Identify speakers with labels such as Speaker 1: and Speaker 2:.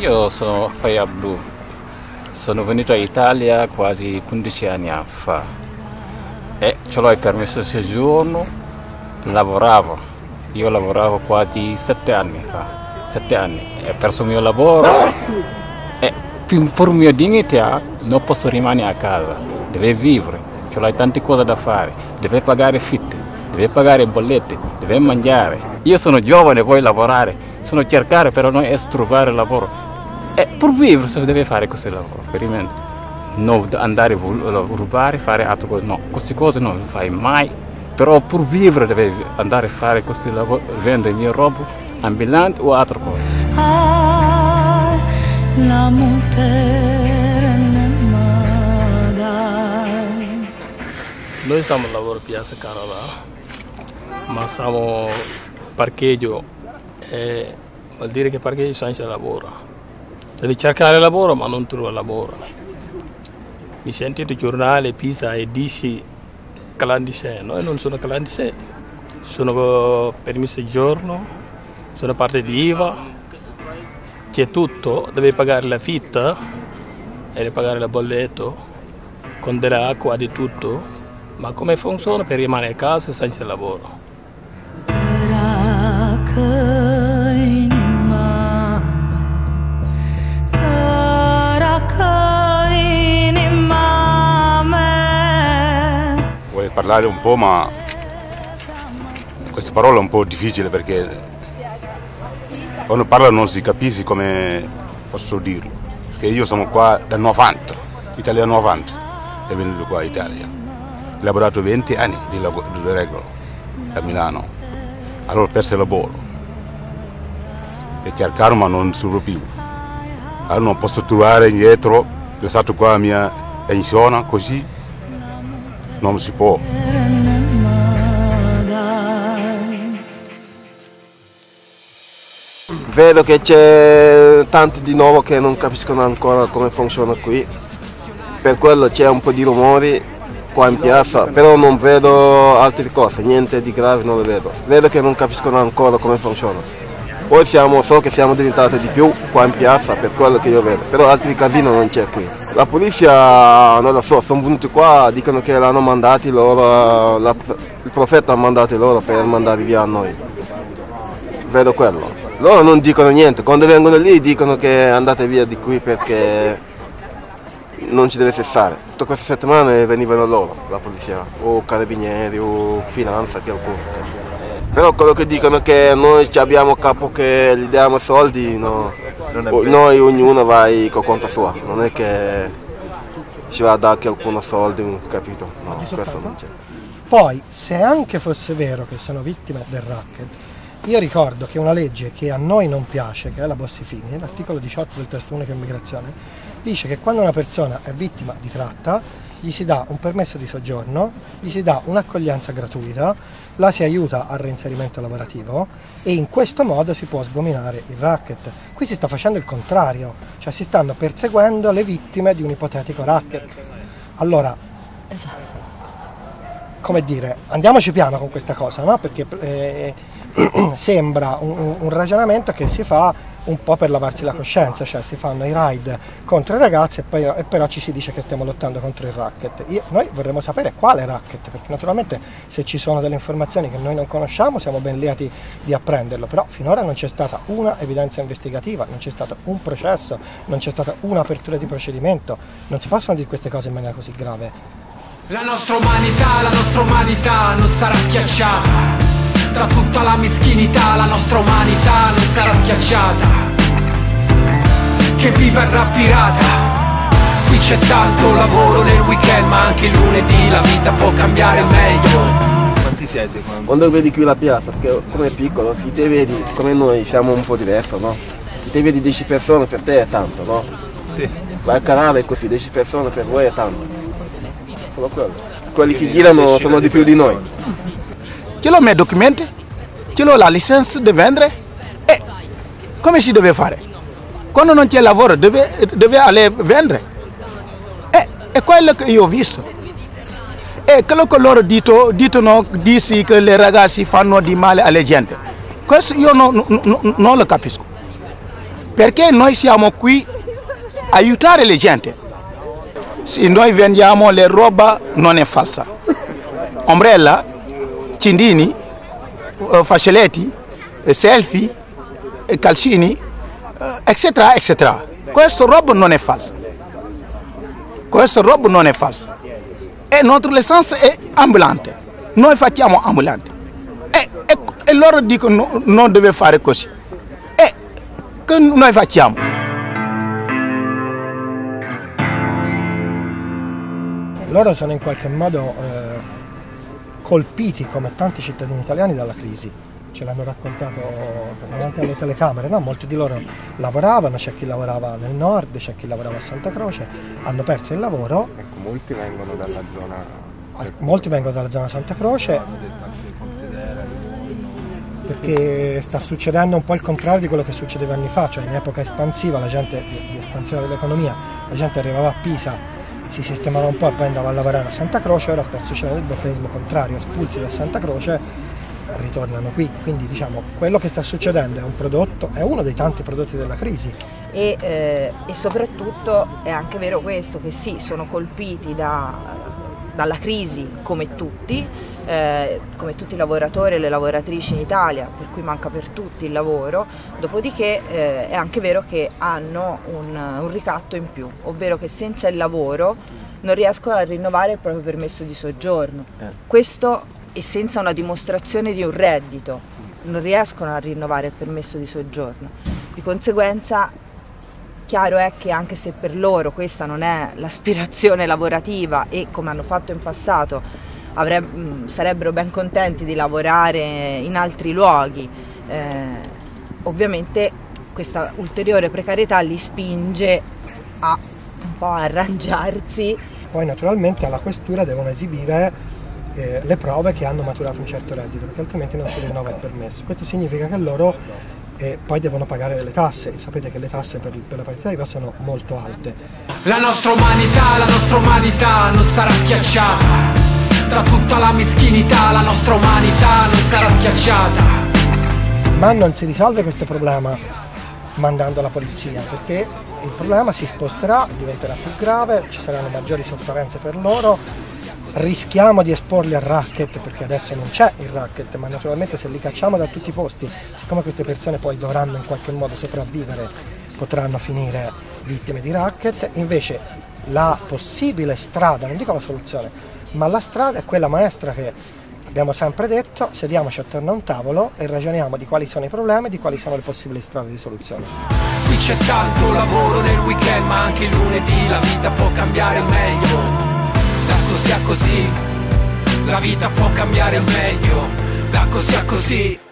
Speaker 1: Io sono Faya Blu, sono venuto in Italia quasi 15 anni fa. E ce l'ho il permesso di soggiorno, lavoravo, io lavoravo quasi 7 anni fa, 7 anni, ho perso il mio lavoro. E per mia dignità non posso rimanere a casa, devo vivere, ce l'ho tante cose da fare, devo pagare fitte, devo pagare bollette, devo mangiare. Io sono giovane, voglio lavorare, sono cercare però non è trovare lavoro. E per vivere si deve fare questo lavoro, per me. Non andare a rubare, fare altre cose, no, queste cose non le fai mai. Però per vivere devi andare a fare questo lavoro, vendere mia roba, ambulante o altre cose.
Speaker 2: Ah, la.
Speaker 3: Noi siamo al lavoro Piazza Carola, ma siamo parcheggio e vuol dire che parcheggio senza lavoro. Devi cercare lavoro ma non trova lavoro. Mi sentite giornale, Pisa e dici clandestino, noi non sono clandestini, sono permesso di giorno, sono parte di IVA, c'è tutto, devi pagare la fitta, devi pagare il bolletto, con dell'acqua, di tutto, ma come funziona per rimanere a casa senza lavoro?
Speaker 2: Sarà
Speaker 4: parlare un po', ma questa parola è un po' difficile perché quando parla non si capisce come posso dirlo. Che io sono qua dal 90, Italia 90, è venuto qua in Italia. Ho lavorato 20 anni di, lavoro, di regolo a Milano, allora ho perso il lavoro. E cercare ma non sono più. Allora non posso trovare indietro, ho lasciato qua la mia pensione così, non si può.
Speaker 5: Vedo che c'è tanti di nuovo che non capiscono ancora come funziona qui, per quello c'è un po' di rumori qua in piazza, però non vedo altre cose, niente di grave non lo vedo. Vedo che non capiscono ancora come funziona. Poi siamo, so che siamo diventati di più qua in piazza, per quello che io vedo, però altri casino non c'è qui. La polizia non lo so, sono venuti qua, dicono che l'hanno mandati loro, la- il profeta ha mandato loro per mandare via a noi. Vedo quello. Loro non dicono niente, quando vengono lì dicono che andate via di qui perché non ci deve stare. Tutte queste settimane venivano loro, la polizia, o carabinieri, o finanza, qualcuno. Però quello che dicono che noi ci abbiamo capo che gli diamo soldi, no. Noi ognuno va con conta sua, non è che ci va a dare qualcuno soldi, capito? No, questo non c'è.
Speaker 6: Poi, se anche fosse vero che sono vittime del racket, io ricordo che una legge che a noi non piace, che è la Bossi-Fini, l'articolo 18 del testo unico immigrazione, dice che quando una persona è vittima di tratta, gli si dà un permesso di soggiorno, gli si dà un'accoglienza gratuita, la si aiuta al reinserimento lavorativo e in questo modo si può sgominare il racket. Qui si sta facendo il contrario, cioè si stanno perseguendo le vittime di un ipotetico racket. Allora, come dire, andiamoci piano con questa cosa, no? Perché eh, sembra un, un- un ragionamento che si fa un po' per lavarsi la coscienza, cioè si fanno i raid contro i ragazzi e, poi, e però ci si dice che stiamo lottando contro il racket. Io- noi vorremmo sapere quale racket, perché naturalmente se ci sono delle informazioni che noi non conosciamo siamo ben lieti di apprenderlo, però finora non c'è stata una evidenza investigativa, non c'è stato un processo, non c'è stata un'apertura di procedimento, non si possono dire queste cose in maniera così grave.
Speaker 7: La nostra umanità, la nostra umanità non sarà schiacciata. Da tutta la meschinità, la nostra umanità non sarà schiacciata. Che viva il pirata. Qui c'è tanto lavoro nel weekend, ma anche il lunedì la vita può cambiare meglio.
Speaker 5: Quanti siete qua? Quando vedi qui la piazza, perché come è piccolo, se te vedi come noi siamo un po' diverso, no? Se te vedi 10 persone per te è tanto, no?
Speaker 3: Sì.
Speaker 5: Vai al canale così, 10 persone per voi è tanto. Solo quello. Quelli che girano sono di più di noi.
Speaker 8: Ce l'ho mes documenti, ce l'ho la licenza di vendere e come si deve fare? Quando non c'è lavoro deve, deve andare vendere. E, è quello che io ho visto. E quello che loro dito, dicono, che le ragazzi fanno di male alle gente. Questo io non- non- non lo capisco. perché noi siamo qui a aiutare le gente. Se noi vendiamo le roba non è falsa. Ombrella, cindini, eh, fasceletti, eh, selfie, eh, calcini, eccetera, eccetera. Questa roba non è falsa. Questa roba non è falsa. E nostra licenza è ambulante. Noi facciamo ambulante. E, e- e loro dicono no, non deve fare così. E che noi facciamo?
Speaker 6: Loro sono in qualche modo eh, colpiti, come tanti cittadini italiani, dalla crisi. Ce l'hanno raccontato anche alle telecamere, no? molti di loro lavoravano, c'è chi lavorava nel nord, c'è chi lavorava a Santa Croce, hanno perso il lavoro,
Speaker 9: Ecco, molti vengono dalla zona
Speaker 6: molti vengono dalla zona Santa Croce perché sta succedendo un po' il contrario di quello che succedeva anni fa, cioè in epoca espansiva, la gente, di, di espansione dell'economia, la gente arrivava a Pisa, si sistemava un po' e poi andava a lavorare a Santa Croce, ora sta succedendo il meccanismo contrario, espulsi da Santa Croce ritornano qui, quindi diciamo quello che sta succedendo è un prodotto, è uno dei tanti prodotti della crisi,
Speaker 10: e, eh, e soprattutto è anche vero questo che sì, sono colpiti da- dalla crisi come tutti, eh, come tutti i lavoratori e le lavoratrici in Italia, per cui manca per tutti il lavoro, dopodiché eh, è anche vero che hanno un, un ricatto in più, ovvero che senza il lavoro non riescono a rinnovare il proprio permesso di soggiorno. Questo e senza una dimostrazione di un reddito non riescono a rinnovare il permesso di soggiorno. Di conseguenza chiaro è che anche se per loro questa non è l'aspirazione lavorativa e come hanno fatto in passato avreb- mh, sarebbero ben contenti di lavorare in altri luoghi, eh, ovviamente questa ulteriore precarietà li spinge a un po' arrangiarsi
Speaker 6: poi naturalmente alla questura devono esibire eh, le prove che hanno maturato un certo reddito, perché altrimenti non si rinnova il permesso. Questo significa che loro eh, poi devono pagare le tasse, sapete che le tasse per, per la partita IVA sono molto alte.
Speaker 7: La nostra umanità, la nostra umanità non sarà schiacciata. Tra tutta la meschinità, la nostra umanità non sarà schiacciata.
Speaker 6: Ma non si risolve questo problema mandando la polizia, perché il problema si sposterà, diventerà più grave, ci saranno maggiori sofferenze per loro, rischiamo di esporli al racket perché adesso non c'è il racket, ma naturalmente se li cacciamo da tutti i posti, siccome queste persone poi dovranno in qualche modo sopravvivere, potranno finire vittime di racket, invece la possibile strada, non dico la soluzione, ma la strada è quella maestra che abbiamo sempre detto, sediamoci attorno a un tavolo e ragioniamo di quali sono i problemi e di quali sono le possibili strade di soluzione.
Speaker 7: Qui c'è tanto lavoro nel weekend, ma anche il lunedì la vita può cambiare meglio. Da così a così, la vita può cambiare meglio. Da così a così.